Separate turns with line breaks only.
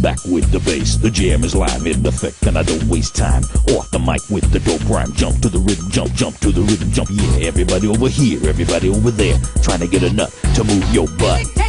Back with the bass. The jam is live in effect, and I don't waste time. Off the mic with the dope rhyme. Jump to the rhythm, jump, jump to the rhythm, jump. Yeah, everybody over here, everybody over there, trying to get a nut to move your butt.